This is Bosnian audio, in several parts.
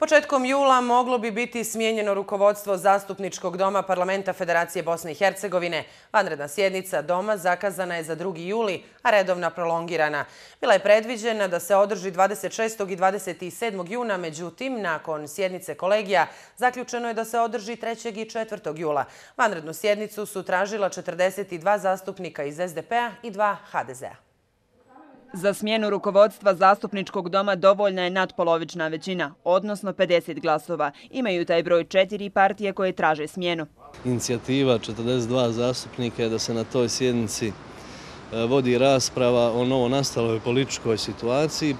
Početkom jula moglo bi biti smijenjeno rukovodstvo Zastupničkog doma Parlamenta Federacije Bosne i Hercegovine. Vanredna sjednica doma zakazana je za 2. juli, a redovna prolongirana. Bila je predviđena da se održi 26. i 27. juna, međutim, nakon sjednice kolegija, zaključeno je da se održi 3. i 4. jula. Vanrednu sjednicu su tražila 42 zastupnika iz SDP-a i 2 HDZ-a. Za smjenu rukovodstva zastupničkog doma dovoljna je nadpolovična većina, odnosno 50 glasova. Imaju taj broj četiri partije koje traže smjenu. Inicijativa 42 zastupnika je da se na toj sjednici e, vodi rasprava o novo nastaloj političkoj situaciji i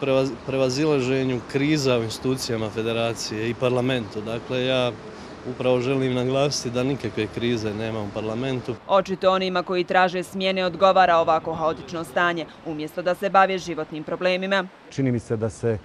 prevazilaženju kriza u institucijama federacije i parlamentu. Dakle, ja upravo želim naglasiti da nikakve krize nema u parlamentu. Očito onima koji traže smjene odgovara ovako haotično stanje, umjesto da se bave životnim problemima. Čini mi se da se e,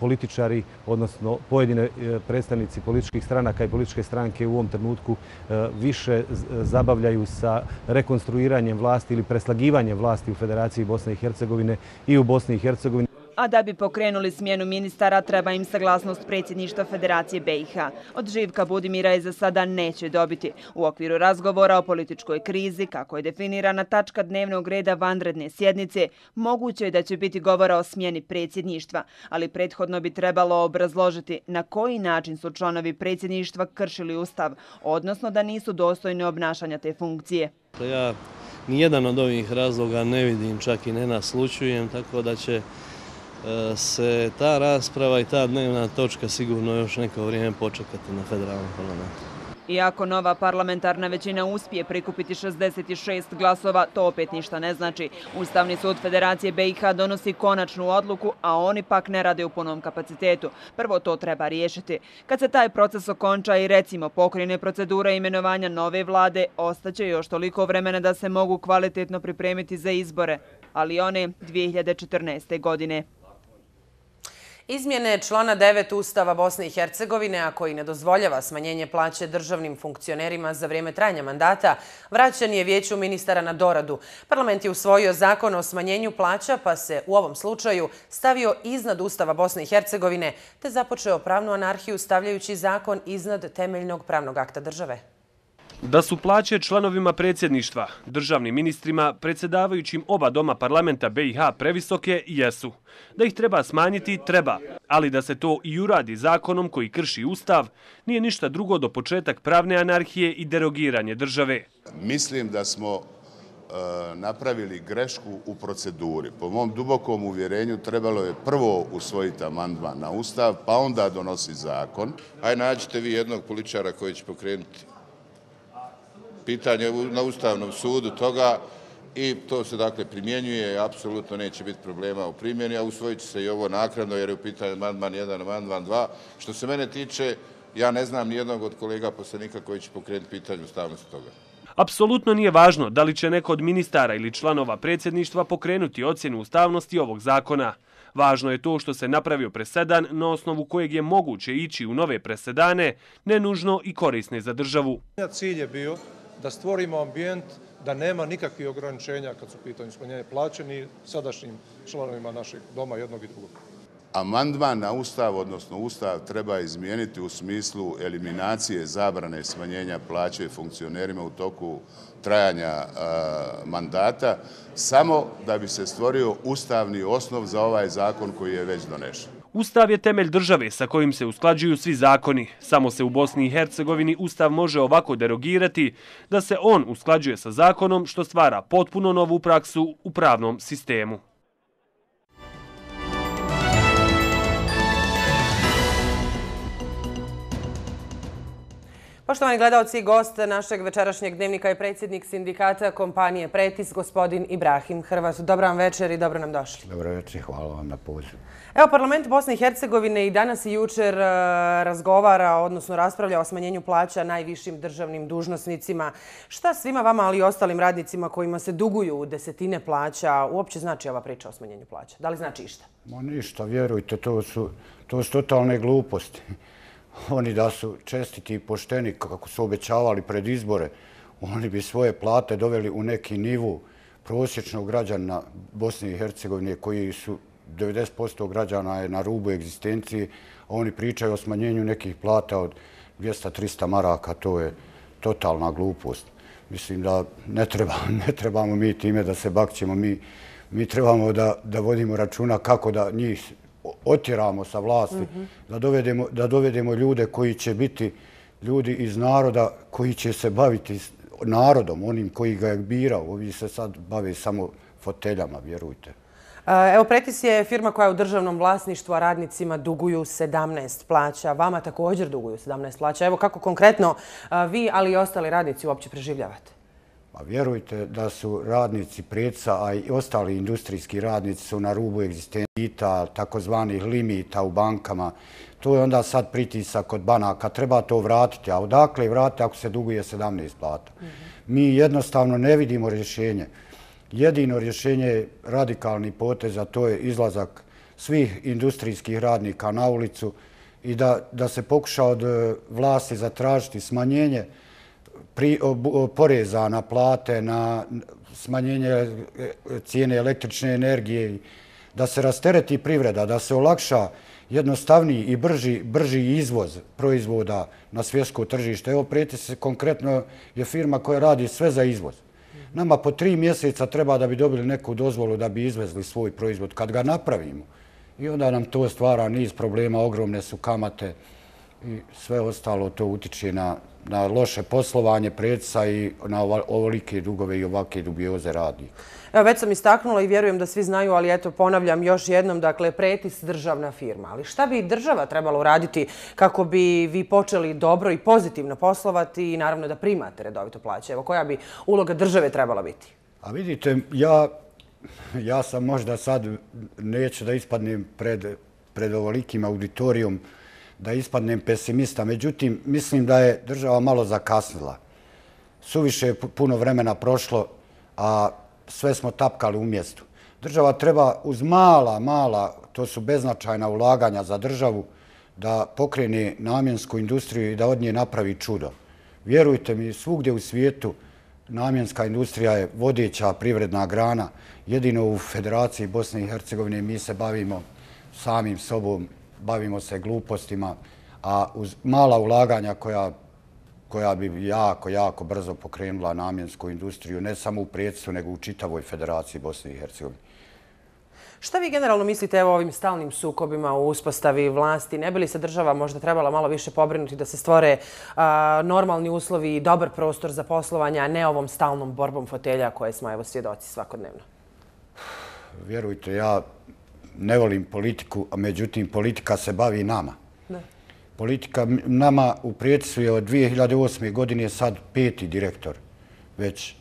političari, odnosno pojedine e, predstavnici političkih stranaka i političke stranke u ovom trenutku e, više zabavljaju sa rekonstruiranjem vlasti ili preslagivanjem vlasti u Federaciji Bosne i Hercegovine i u Bosni i Hercegovini a da bi pokrenuli smjenu ministara treba im saglasnost predsjedništva Federacije BiH. Od Živka Budimira je za sada neće dobiti. U okviru razgovora o političkoj krizi, kako je definirana tačka dnevnog reda vanredne sjednice, moguće je da će biti govora o smjeni predsjedništva, ali prethodno bi trebalo obrazložiti na koji način su članovi predsjedništva kršili ustav, odnosno da nisu dostojni obnašanja te funkcije. Ja nijedan od ovih razloga ne vidim, čak i ne naslučujem, tako da će E, se ta rasprava i ta dnevna točka sigurno još neko vrijeme počekati na federalnom parlamentu. Iako nova parlamentarna većina uspije prikupiti 66 glasova, to opet ništa ne znači. Ustavni sud Federacije BiH donosi konačnu odluku, a oni pak ne rade u punom kapacitetu. Prvo to treba riješiti. Kad se taj proces okonča i recimo pokrine procedura imenovanja nove vlade, ostaće još toliko vremena da se mogu kvalitetno pripremiti za izbore, ali one 2014. godine. Izmjene člana 9 Ustava Bosne i Hercegovine, a koji ne dozvoljava smanjenje plaće državnim funkcionerima za vrijeme trajanja mandata, vraćan je vijeću ministara na doradu. Parlament je usvojio zakon o smanjenju plaća, pa se u ovom slučaju stavio iznad Ustava Bosne i Hercegovine, te započeo pravnu anarhiju stavljajući zakon iznad temeljnog pravnog akta države. Da su plaće članovima predsjedništva, državnim ministrima, predsjedavajućim oba doma parlamenta BiH previsoke, jesu. Da ih treba smanjiti, treba. Ali da se to i uradi zakonom koji krši ustav, nije ništa drugo do početak pravne anarhije i derogiranje države. Mislim da smo e, napravili grešku u proceduri. Po mom dubokom uvjerenju trebalo je prvo usvojiti amandman na ustav, pa onda donosi zakon. Aj nađite vi jednog političara koji će pokrenuti pitanje na Ustavnom sudu toga i to se dakle primjenjuje, apsolutno neće biti problema u primjeni, a usvojit će se i ovo nakradno jer je u pitanju amandman 1, amandman 2. Što se mene tiče, ja ne znam nijednog od kolega poslednika koji će pokrenuti pitanje ustavnosti toga. Apsolutno nije važno da li će neko od ministara ili članova predsjedništva pokrenuti ocjenu ustavnosti ovog zakona. Važno je to što se napravio presedan na osnovu kojeg je moguće ići u nove presedane, nenužno i korisne za državu. Cilj je bio da stvorimo ambijent da nema nikakvih ograničenja kad su pitanje smanjenje plaće ni sadašnjim članovima našeg doma jednog i drugog. Amandman na ustav, odnosno ustav, treba izmijeniti u smislu eliminacije zabrane smanjenja plaće funkcionerima u toku trajanja mandata, samo da bi se stvorio ustavni osnov za ovaj zakon koji je već donešen. Ustav je temelj države sa kojim se usklađuju svi zakoni. Samo se u Bosni i Hercegovini Ustav može ovako derogirati da se on usklađuje sa zakonom što stvara potpuno novu praksu u pravnom sistemu. Poštovani gledalci, gost našeg večerašnjeg dnevnika je predsjednik sindikata kompanije Pretis, gospodin Ibrahim Hrvat. Dobro vam večer i dobro nam došli. Dobro večer, hvala vam na pozivu. Evo, parlament Bosne i Hercegovine i danas i jučer e, razgovara, odnosno raspravlja o smanjenju plaća najvišim državnim dužnosnicima. Šta svima vama, ali i ostalim radnicima kojima se duguju desetine plaća, uopće znači ova priča o smanjenju plaća? Da li znači išta? Ma ništa, vjerujte, to su, to su totalne gluposti. Oni da su čestiti i pošteni kako su obećavali pred izbore, oni bi svoje plate doveli u neki nivu prosječnog građana Bosne i Hercegovine koji su 90% građana je na rubu egzistencije, a oni pričaju o smanjenju nekih plata od 200-300 maraka, to je totalna glupost. Mislim da ne, treba, ne trebamo mi time da se bakćemo, mi, mi trebamo da, da vodimo računa kako da njih otjeramo sa vlasti, mm -hmm. da, dovedemo, da dovedemo ljude koji će biti ljudi iz naroda, koji će se baviti narodom, onim koji ga je birao. Ovi se sad bave samo foteljama, vjerujte. Evo, Pretis je firma koja je u državnom vlasništvu, a radnicima duguju 17 plaća. Vama također duguju 17 plaća. Evo, kako konkretno vi, ali i ostali radnici uopće preživljavate? Pa vjerujte da su radnici Preca, a i ostali industrijski radnici su na rubu egzistencija, takozvanih limita u bankama. To je onda sad pritisak od banaka. Treba to vratiti. A odakle vratiti ako se duguje 17 plata? Mi jednostavno ne vidimo rješenje jedino rješenje je radikalni potez, a to je izlazak svih industrijskih radnika na ulicu i da, da se pokuša od eh, vlasti zatražiti smanjenje pri, poreza na plate, na smanjenje e, cijene električne energije, da se rastereti privreda, da se olakša jednostavniji i brži, brži izvoz proizvoda na svjetsko tržište. Evo, prijeti se konkretno je firma koja radi sve za izvoz. Nama po tri mjeseca treba da bi dobili neku dozvolu da bi izvezli svoj proizvod kad ga napravimo. I onda nam to stvara niz problema, ogromne su kamate i sve ostalo to utiče na, na loše poslovanje predsa i na ovolike dugove i ovake dubioze radnika. Evo, već sam istaknula i vjerujem da svi znaju, ali eto, ponavljam još jednom, dakle, pretis državna firma. Ali šta bi država trebala uraditi kako bi vi počeli dobro i pozitivno poslovati i naravno da primate redovito plaće? Evo, koja bi uloga države trebala biti? A vidite, ja, ja sam možda sad, neću da ispadnem pred, pred ovolikim auditorijom, da ispadnem pesimista. Međutim, mislim da je država malo zakasnila. Suviše je puno vremena prošlo, a sve smo tapkali u mjestu. Država treba uz mala, mala, to su beznačajna ulaganja za državu, da pokrene namjensku industriju i da od nje napravi čudo. Vjerujte mi, svugdje u svijetu namjenska industrija je vodeća privredna grana. Jedino u Federaciji Bosne i Hercegovine mi se bavimo samim sobom, bavimo se glupostima, a uz mala ulaganja koja koja bi jako, jako brzo pokrenula namjensku industriju, ne samo u prijedstvu, nego u čitavoj federaciji Bosne i Hercegovine. Šta vi generalno mislite o ovim stalnim sukobima u uspostavi vlasti? Ne bi li se država možda trebala malo više pobrinuti da se stvore normalni uslovi i dobar prostor za poslovanje, a ne ovom stalnom borbom fotelja koje smo evo svjedoci svakodnevno? Vjerujte, ja ne volim politiku, a međutim politika se bavi nama politika nama u prijedstvu je od 2008. godine sad peti direktor. Već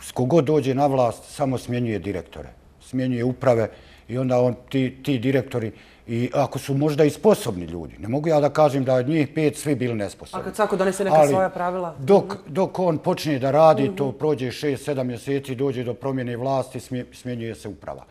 skogod dođe na vlast, samo smjenjuje direktore. Smjenjuje uprave i onda on, ti, ti direktori, i ako su možda i sposobni ljudi, ne mogu ja da kažem da od njih pet svi bili nesposobni. A kad svako donese neka Ali, svoja pravila? Dok, dok on počne da radi, to prođe šest, sedam mjeseci, dođe do promjene vlasti, smjenjuje se uprava.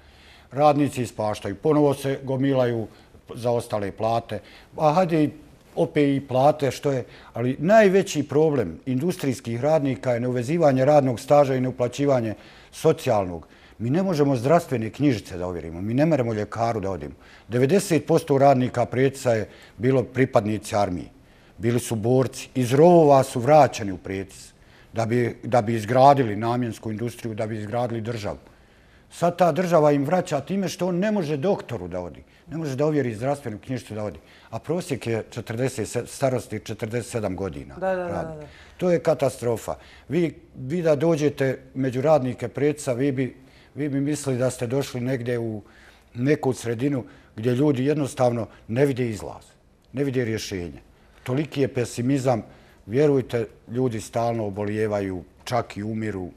Radnici ispaštaju, ponovo se gomilaju za ostale plate. A hajde opet i plate, što je, ali najveći problem industrijskih radnika je neuvezivanje radnog staža i neuplaćivanje socijalnog. Mi ne možemo zdravstvene knjižice da ovjerimo, mi ne meremo ljekaru da odimo. 90% radnika prijeca je bilo pripadnici armije, bili su borci, iz rovova su vraćani u predis da bi, da bi izgradili namjensku industriju, da bi izgradili državu. Sad ta država im vraća time što on ne može doktoru da odi, ne može da ovjeri zdravstvenu knjižicu da odi a prosjek je 40, starosti 47 godina. Da, da, da, To je katastrofa. Vi, vi da dođete među radnike predsa, vi bi, vi bi mislili da ste došli negdje u neku sredinu gdje ljudi jednostavno ne vide izlaz, ne vide rješenje. Toliki je pesimizam, vjerujte, ljudi stalno obolijevaju, čak i umiru,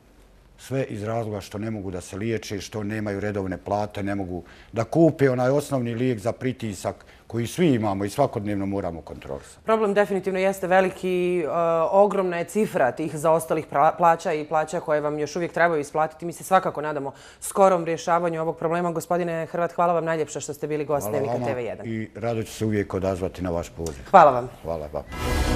sve iz razloga što ne mogu da se liječe, što nemaju redovne plate, ne mogu da kupe onaj osnovni lijek za pritisak koji svi imamo i svakodnevno moramo kontrolisati. Problem definitivno jeste veliki, e, ogromna je cifra tih zaostalih plaća i plaća koje vam još uvijek trebaju isplatiti. Mi se svakako nadamo skorom rješavanju ovog problema. Gospodine Hrvat, hvala vam najljepša što ste bili gost Dnevnika TV1. I rado ću se uvijek odazvati na vaš poziv. Hvala vam. Hvala vam.